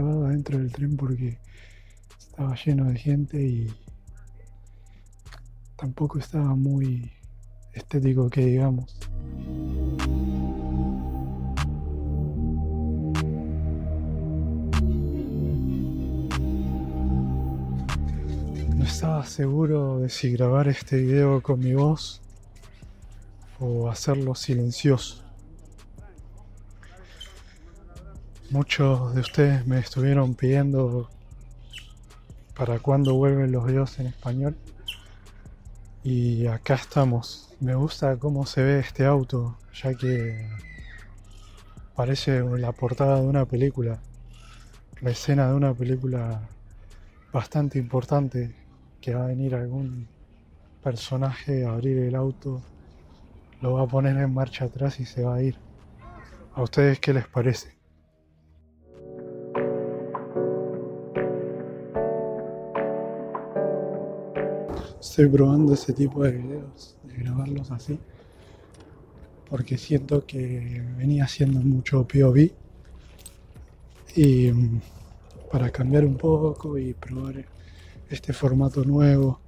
dentro del tren porque estaba lleno de gente y tampoco estaba muy estético que digamos. No estaba seguro de si grabar este video con mi voz o hacerlo silencioso. Muchos de ustedes me estuvieron pidiendo para cuándo vuelven los videos en español. Y acá estamos. Me gusta cómo se ve este auto, ya que parece la portada de una película, la escena de una película bastante importante, que va a venir algún personaje a abrir el auto, lo va a poner en marcha atrás y se va a ir. ¿A ustedes qué les parece? Estoy probando ese tipo de videos, de grabarlos así, porque siento que venía haciendo mucho POV y mm, para cambiar un poco y probar este formato nuevo.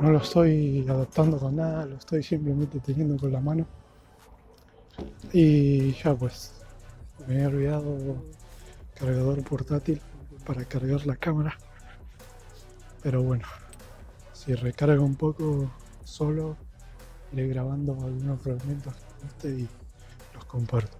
No lo estoy adaptando con nada, lo estoy simplemente teniendo con la mano. Y ya pues, me he olvidado cargador portátil para cargar la cámara. Pero bueno, si recarga un poco solo, iré grabando algunos fragmentos este y los comparto.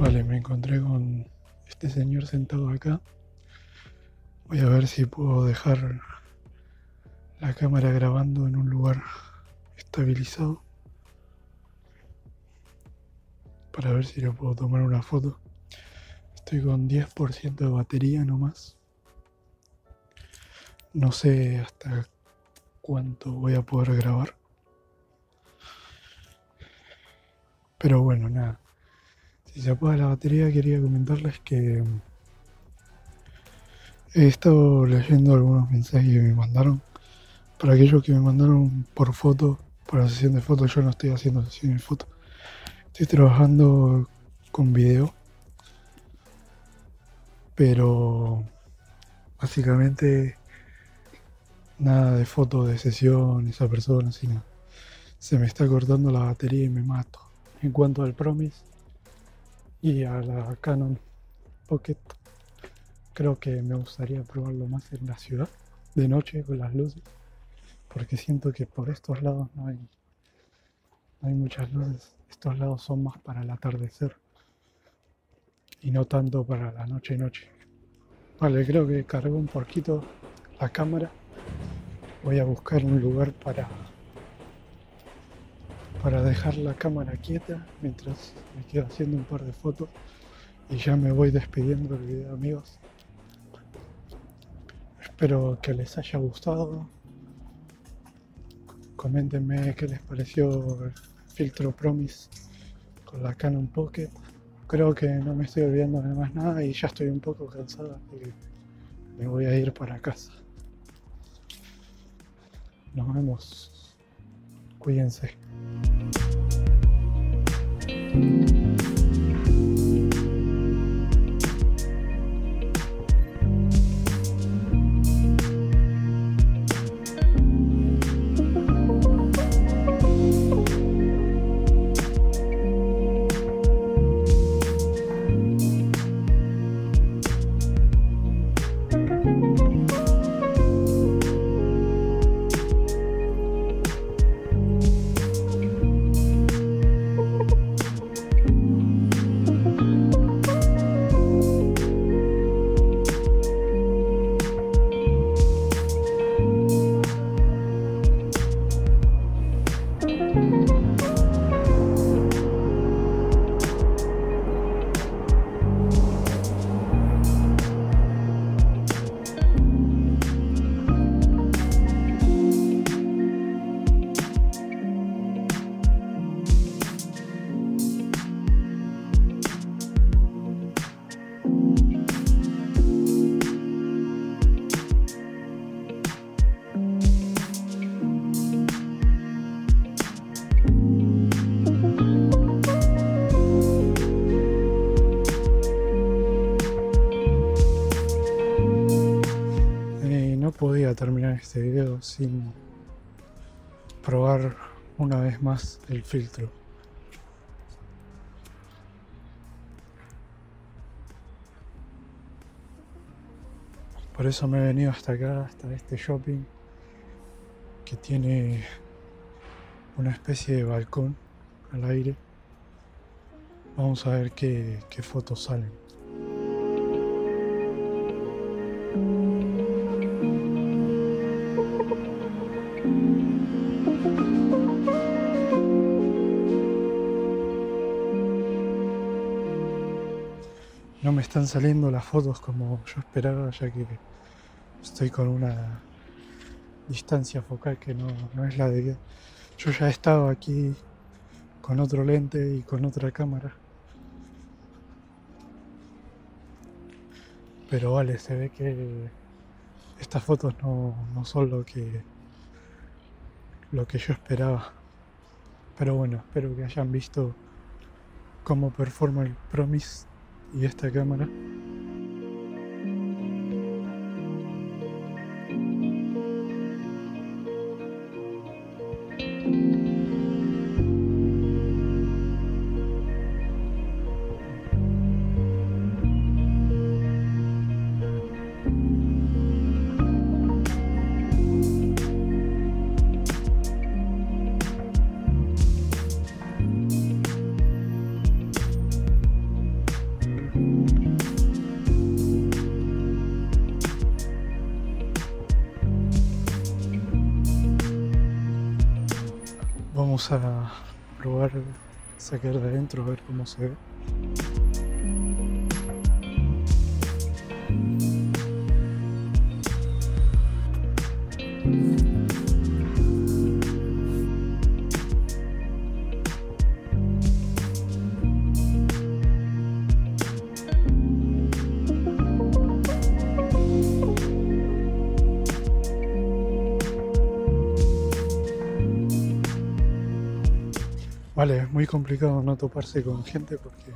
Vale, me encontré con este señor sentado acá. Voy a ver si puedo dejar la cámara grabando en un lugar estabilizado para ver si le puedo tomar una foto. Estoy con 10% de batería nomás. No sé hasta cuánto voy a poder grabar. Pero bueno, nada. Si se apaga la batería, quería comentarles que he estado leyendo algunos mensajes que me mandaron. Para aquellos que me mandaron por foto, por la sesión de fotos, yo no estoy haciendo sesión de fotos. Estoy trabajando con video. Pero básicamente nada de fotos de sesión, esa persona, sino se me está cortando la batería y me mato. En cuanto al Promise y a la Canon Pocket, creo que me gustaría probarlo más en la ciudad, de noche con las luces, porque siento que por estos lados no hay, no hay muchas luces. Estos lados son más para el atardecer y no tanto para la noche noche. Vale, creo que cargó un poquito la cámara. Voy a buscar un lugar para para dejar la cámara quieta mientras me quedo haciendo un par de fotos y ya me voy despidiendo del video amigos. Espero que les haya gustado. Coméntenme qué les pareció el filtro Promise con la Canon Pocket. Creo que no me estoy olvidando de más nada y ya estoy un poco cansada, así que me voy a ir para casa. Nos vemos. Cuídense. Este video sin probar una vez más el filtro. Por eso me he venido hasta acá, hasta este shopping que tiene una especie de balcón al aire. Vamos a ver qué fotos salen. Están saliendo las fotos como yo esperaba, ya que estoy con una distancia focal que no, no es la de... Yo ya he estado aquí con otro lente y con otra cámara. Pero vale, se ve que estas fotos no, no son lo que lo que yo esperaba. Pero bueno, espero que hayan visto cómo performa el Promise y esta cámara. Vamos a probar sacar de adentro a ver cómo se ve. Vale, es muy complicado no toparse con gente porque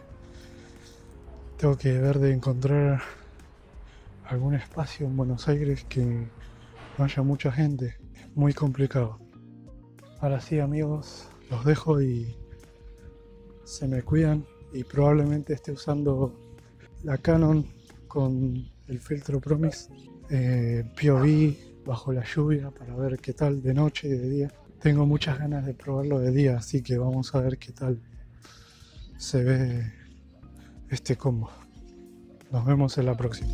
tengo que ver de encontrar algún espacio en Buenos Aires que no haya mucha gente. Es muy complicado. Ahora sí amigos, los dejo y se me cuidan y probablemente esté usando la Canon con el filtro Promise eh, bajo la lluvia para ver qué tal de noche y de día. Tengo muchas ganas de probarlo de día, así que vamos a ver qué tal se ve este combo. Nos vemos en la próxima.